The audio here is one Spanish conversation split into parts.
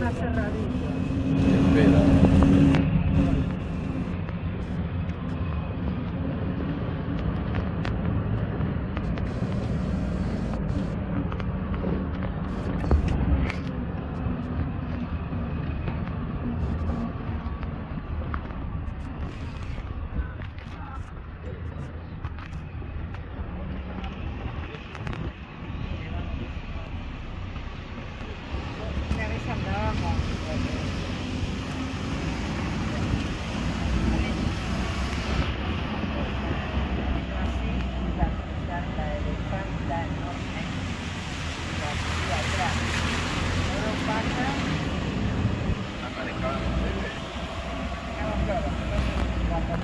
那是哪里？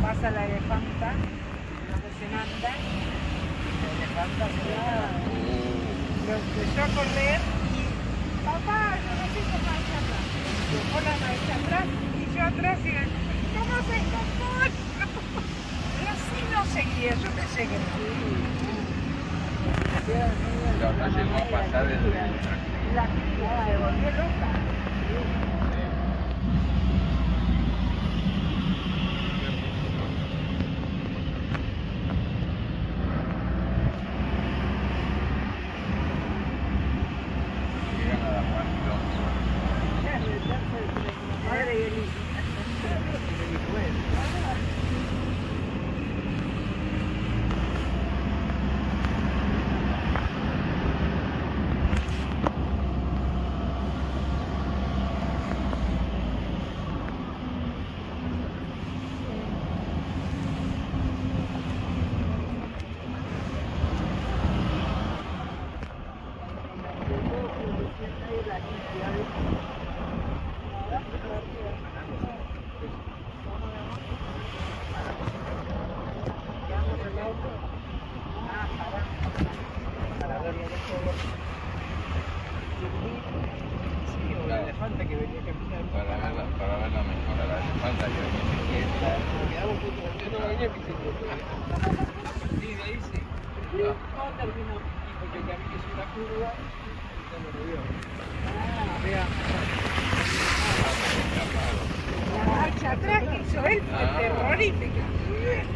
A la elefanta, impresionante. La elefanta se la... Lo empezó a correr y papá, yo no tengo marcha atrás. Dejó la marcha atrás y yo atrás y ¿cómo se escapó? Pero sí no seguía, yo pensé que no. No, no llegó a pasar el... La gente se volvió loca. Marcha atrás que hizo él fue Ah. terrorífica.